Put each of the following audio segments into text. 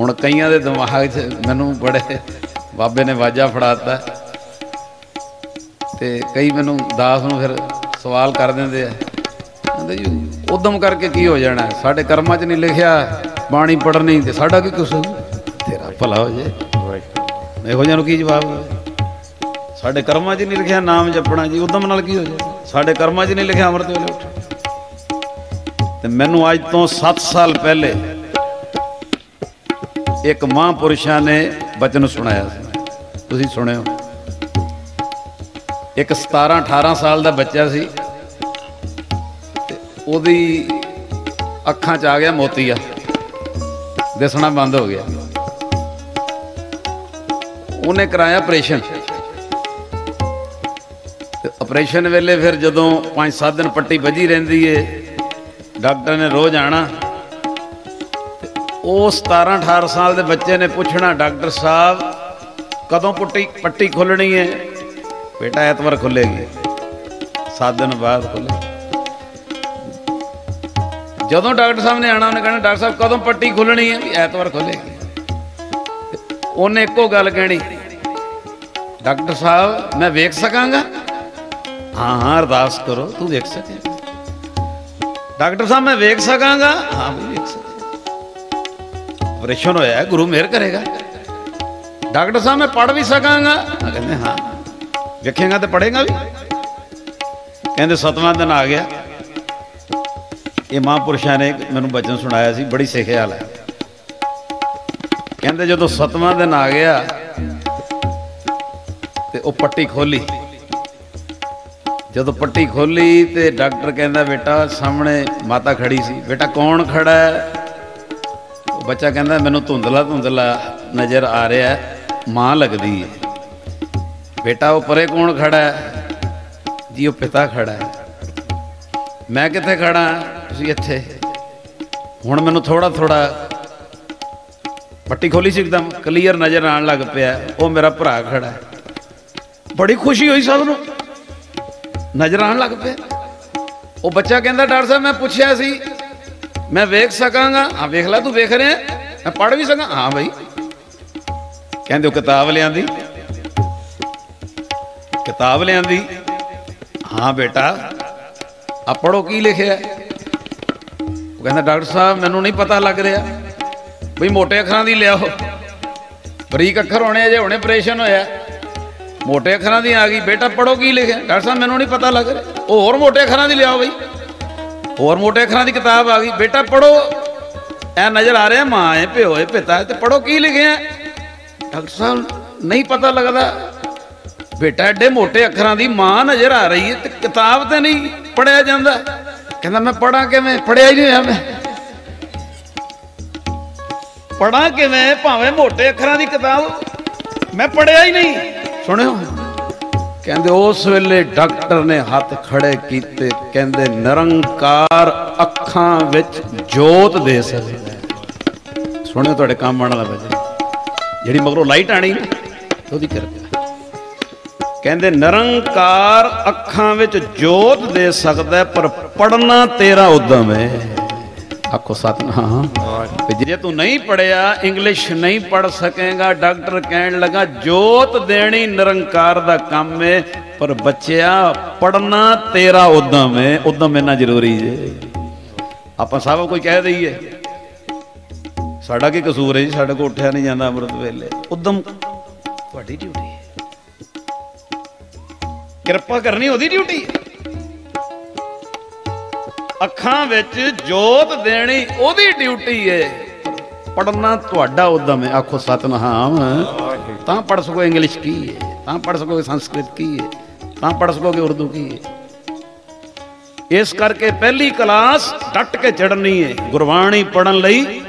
ਹੁਣ ਕਈਆਂ ਦੇ ਦਿਮਾਗ 'ਚ ਮੈਨੂੰ ਬੜੇ ਬਾਬੇ ਨੇ ਵਾਜਾ ਫੜਾਤਾ। ਤੇ ਕਈ ਮੈਨੂੰ ਦਾਸ ਨੂੰ ਫਿਰ ਸਵਾਲ ਕਰ ਦਿੰਦੇ ਆ। ਕਹਿੰਦੇ ਜੀ ਉਦਮ ਕਰਕੇ ਕੀ ਹੋ ਜਾਣਾ? ਸਾਡੇ ਕਰਮਾਂ 'ਚ ਨਹੀਂ ਲਿਖਿਆ ਬਾਣੀ ਪੜਨੀ ਤੇ ਸਾਡਾ ਕੀ ਕਸੂਰ? ਤੇਰਾ ਭਲਾ ਹੋ ਜੇ। ਇਹੋ ਜਿਹਾ ਨੂੰ ਕੀ ਜਵਾਬ ਸਾਡੇ ਕਰਮਾਂ 'ਚ ਨਹੀਂ ਲਿਖਿਆ ਨਾਮ ਜਪਣਾ ਜੀ ਉਦਮ ਨਾਲ ਕੀ ਹੋ ਜਾਏ ਸਾਡੇ ਕਰਮਾਂ 'ਚ ਨਹੀਂ ਲਿਖਿਆ ਅੰਮ੍ਰਿਤ ਵੇਲੇ ਉੱਠ ਤੇ ਮੈਨੂੰ ਅੱਜ ਤੋਂ 7 ਸਾਲ ਪਹਿਲੇ ਇੱਕ ਮਹਾਂਪੁਰਸ਼ਾਂ ਨੇ ਬਚਨ ਸੁਣਾਇਆ ਸੀ। ਤੁਸੀਂ ਸੁਣਿਓ। ਇੱਕ 17 18 ਸਾਲ ਦਾ ਬੱਚਾ ਸੀ ਉਹਦੀ ਅੱਖਾਂ 'ਚ ਆ ਗਿਆ ਮੋਤੀਆ। ਦਿਸਣਾ ਬੰਦ ਹੋ ਗਿਆ। ਉਹਨੇ ਕਰਾਇਆ ਆਪਰੇਸ਼ਨ। ਤੇ ਆਪਰੇਸ਼ਨ ਵੇਲੇ ਫਿਰ ਜਦੋਂ 5-7 ਦਿਨ ਪੱਟੀ ਵੱਜੀ ਰਹਿੰਦੀ ਏ, ਡਾਕਟਰ ਨੇ ਰੋਜ਼ ਆਣਾ। ਉਹ 17-18 ਸਾਲ ਦੇ ਬੱਚੇ ਨੇ ਪੁੱਛਣਾ, ਡਾਕਟਰ ਸਾਹਿਬ, ਕਦੋਂ ਪੱਟੀ ਪੱਟੀ ਖੁੱਲਣੀ ਹੈ? ਬੇਟਾ ਐਤਵਾਰ ਖੁੱਲੇਗੀ। 7 ਦਿਨ ਬਾਅਦ ਖੁੱਲੇ ਜਦੋਂ ਡਾਕਟਰ ਸਾਹਿਬ ਨੇ ਆਣਾ ਉਹਨੇ ਕਹਿਣਾ, ਡਾਕਟਰ ਸਾਹਿਬ, ਕਦੋਂ ਪੱਟੀ ਖੁੱਲਣੀ ਹੈ? ਵੀ ਐਤਵਾਰ ਖੁੱਲੇਗੀ। ਉਹਨੇ ਇੱਕੋ ਗੱਲ ਕਹਿਣੀ, ਡਾਕਟਰ ਸਾਹਿਬ, ਮੈਂ ਵੇਖ ਸਕਾਂਗਾ? ਹਾਂ ਹਾਂ, ਅਰਦਾਸ ਕਰੋ, ਤੂੰ ਵੇਖ ਸਕੇ ਡਾਕਟਰ ਸਾਹਿਬ, ਮੈਂ ਵੇਖ ਸਕਾਂਗਾ? ਹਾਂ, ਵੀ ਵੇਖ ਸਕਾਂ ਆਪਰੇਸ਼ਨ ਹੋਇਆ, ਗੁਰੂ ਮਿਹਰ ਕਰੇਗਾ। ਡਾਕਟਰ ਸਾਹਿਬ, ਮੈਂ ਪੜ ਵੀ ਸਕਾਂਗਾ। ਮੈਂ ਕਹਿੰਦੇ, ਹਾਂ। ਵੇਖੇਗਾ ਤੇ ਪੜੇਗਾ ਵੀ। ਕਹਿੰਦੇ, ਸਤਵਾਂ ਦਿਨ ਆ ਗਿਆ। ਇਹ ਮਹਾਂਪੁਰਸ਼ਾਂ ਨੇ ਮੈਨੂੰ ਬਚਨ ਸੁਣਾਇਆ ਸੀ, ਬੜੀ ਸਿੱਖਿਆ ਹੈ। ਕਹਿੰਦੇ, ਜਦੋਂ ਸਤਵਾਂ ਦਿਨ ਆ ਗਿਆ, ਤੇ ਉਹ ਪੱਟੀ ਖੋਲੀ। ਜਦੋਂ ਪੱਟੀ ਖੋਲੀ ਤੇ ਡਾਕਟਰ ਕਹਿੰਦਾ, ਬੇਟਾ, ਸਾਹਮਣੇ ਮਾਤਾ ਖੜੀ ਸੀ। ਬੇਟਾ, ਕੌਣ ਖੜਾ ਹੈ? ਬੱਚਾ ਕਹਿੰਦਾ ਮੈਨੂੰ ਧੁੰਦਲਾ ਧੁੰਦਲਾ ਨਜ਼ਰ ਆ ਰਿਹਾ ਹੈ, ਮਾਂ ਲੱਗਦੀ ਹੈ। ਬੇਟਾ ਉਹ ਪਰੇ ਕੌਣ ਖੜਾ ਹੈ? ਜੀ, ਉਹ ਪਿਤਾ ਖੜਾ ਹੈ। ਮੈਂ ਕਿੱਥੇ ਖੜਾ ਤੁਸੀਂ ਇੱਥੇ। ਹੁਣ ਮੈਨੂੰ ਥੋੜਾ ਥੋੜਾ ਪੱਟੀ ਖੋਲੀ ਸੀ ਇੱਕਦਮ ਕਲੀਅਰ ਨਜ਼ਰ ਆਉਣ ਲੱਗ ਪਿਆ। ਉਹ ਮੇਰਾ ਭਰਾ ਖੜਾ ਹੈ। ਬੜੀ ਖੁਸ਼ੀ ਹੋਈ ਸਭ ਨੂੰ। ਨਜ਼ਰ ਆਉਣ ਲੱਗ ਪਿਆ। ਉਹ ਬੱਚਾ ਕਹਿੰਦਾ, ਡਾਕਟਰ ਸਾਹਿਬ, ਮੈਂ ਪੁੱਛਿਆ ਸੀ ਮੈਂ ਵੇਖ ਸਕਾਂਗਾ। ਹਾਂ ਵੇਖ ਲੈ, ਤੂੰ ਵੇਖ ਰਿਹਾ ਮੈਂ ਪੜ ਵੀ ਸਕਾਂ। ਹਾਂ ਭਾਈ ਕਹਿੰਦੇ ਉਹ ਕਿਤਾਬ ਲਿਆਂਦੀ। ਕਿਤਾਬ ਲਿਆਂਦੀ। ਹਾਂ ਬੇਟਾ ਆ ਪੜੋ ਕੀ ਲਿਖਿਆ ਉਹ ਕਹਿੰਦਾ, ਡਾਕਟਰ ਸਾਹਿਬ, ਮੈਨੂੰ ਨਹੀਂ ਪਤਾ ਲੱਗ ਰਿਹਾ। ਬਈ ਮੋਟੇ ਅੱਖਰਾਂ ਦੀ ਲਿਆਓ। ਬਰੀਕ ਅੱਖਰ ਹੋਣੇ ਅਜੇ ਜੇ ਹੁਣੇ ਆਪਰੇਸ਼ਨ ਹੋਇਆ। ਮੋਟੇ ਅੱਖਰਾਂ ਦੀ ਆ ਗਈ। ਬੇਟਾ ਪੜੋ ਕੀ ਲਿਖਿਆ? ਡਾਕਟਰ ਸਾਹਿਬ, ਮੈਨੂੰ ਨਹੀਂ ਪਤਾ ਲੱਗ ਰਿਹਾ। ਉਹ ਹੋਰ ਮੋਟੇ ਅੱਖਰਾਂ ਦੀ ਲਿਆਓ ਬਈ। ਹੋਰ ਮੋਟੇ ਅੱਖਰਾਂ ਦੀ ਕਿਤਾਬ ਆ ਗਈ। ਬੇਟਾ ਪੜੋ ਐ ਨਜ਼ਰ ਆ ਰਿਹਾ ਮਾਂ ਹੈ ਪਿਓ ਹੈ ਪਿਤਾ ਹੈ ਤੇ ਪੜੋ ਕੀ ਲਿਖਿਆ ਡਾਕਟਰ ਸਾਹਿਬ, ਨਹੀਂ ਪਤਾ ਲੱਗਦਾ। ਬੇਟਾ, ਐਡੇ ਮੋਟੇ ਅੱਖਰਾਂ ਦੀ ਮਾਂ ਨਜ਼ਰ ਆ ਰਹੀ ਹੈ ਤੇ ਕਿਤਾਬ ਤੇ ਨਹੀਂ ਪੜਿਆ ਜਾਂਦਾ। ਕਹਿੰਦਾ, ਮੈਂ ਪੜਾਂ ਕਿਵੇਂ? ਪੜਿਆ ਹੀ ਨਹੀਂ ਹੋਇਆ ਮੈਂ। ਪੜਾਂ ਕਿਵੇਂ? ਭਾਵੇਂ ਮੋਟੇ ਅੱਖਰਾਂ ਦੀ ਕਿਤਾਬ। ਮੈਂ ਪੜਿਆ ਹੀ ਨਹੀਂ। ਸੁਣਿਓ। ਕਹਿੰਦੇ ਉਸ ਵੇਲੇ ਡਾਕਟਰ ਨੇ ਹੱਥ ਖੜੇ ਕੀਤੇ, ਕਹਿੰਦੇ ਨਿਰੰਕਾਰ ਅੱਖਾਂ ਵਿੱਚ ਜੋਤ ਦੇ ਸਕਦਾ ਸੁਣਿਓ ਤੁਹਾਡੇ ਕੰਮ ਆਉਣ ਵਾਲਾ ਵਜਨ ਜਿਹੜੀ ਮਗਰੋਂ ਲਾਈਟ ਆਣੀ ਉਹਦੀ ਕਿਰਪਾ। ਕਹਿੰਦੇ ਨਿਰੰਕਾਰ ਅੱਖਾਂ ਵਿੱਚ ਜੋਤ ਦੇ ਸਕਦਾ ਪਰ ਪੜਨਾ ਤੇਰਾ ਉਦਮ ਹੈ। ਆਖੋ ਸਤਨਾਮ ਜੇ ਤੂੰ ਨਹੀਂ ਪੜਿਆ ਇੰਗਲਿਸ਼ ਨਹੀਂ ਪੜ ਸਕੇਗਾ, ਡਾਕਟਰ ਕਹਿਣ ਲੱਗਾ, ਜੋਤ ਦੇਣੀ ਨਿਰੰਕਾਰ ਦਾ ਕੰਮ ਏ, ਪਰ ਬੱਚਿਆ ਪੜਨਾ ਤੇਰਾ ਉਦਮ ਹੈ ਉਦਮ ਇੰਨਾ ਜ਼ਰੂਰੀ ਜੇ। ਆਪਾਂ ਸਭ ਕੋਈ ਕਹਿ ਦਈਏ। ਸਾਡਾ ਕੀ ਕਸੂਰ ਹੈ ਜੀ? ਸਾਡੇ ਕੋਲ ਉੱਠਿਆ ਨਹੀਂ ਜਾਂਦਾ ਅੰਮ੍ਰਿਤ ਵੇਲੇ। ਉਦਮ ਤੁਹਾਡੀ ਡਿਊਟੀ ਹੈ। ਕਿਰਪਾ ਕਰਨੀ ਉਹਦੀ ਡਿਊਟੀ ਹੈ। ਅੱਖਾਂ ਵਿੱਚ ਜੋਤ ਦੇਣੀ ਉਹਦੀ ਡਿਊਟੀ ਹੈ ਪੜਨਾ ਤੁਹਾਡਾ ਉਦਮ ਹੈ ਆਖੋ ਸਤਨਾਮ। ਤਾਂ ਪੜ ਸਕੋ ਇੰਗਲਿਸ਼ ਕੀ ਹੈ ਤਾਂ ਪੜ ਸਕੋਗੇ ਸੰਸਕ੍ਰਿਤ ਕੀ ਹੈ ਤਾਂ ਪੜ ਸਕੋਗੇ ਉਰਦੂ ਕੀ ਹੈ ਇਸ ਕਰਕੇ ਪਹਿਲੀ ਕਲਾਸ ਡਟ ਕੇ ਚੜਨੀ ਹੈ ਗੁਰਬਾਣੀ ਪੜਨ ਲਈ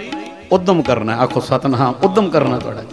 ਉਦਮ ਕਰਨਾ, ਆਖੋ ਸਤਨਾਮ, ਉਦਮ ਕਰਨਾ ਤੁਹਾਡਾ।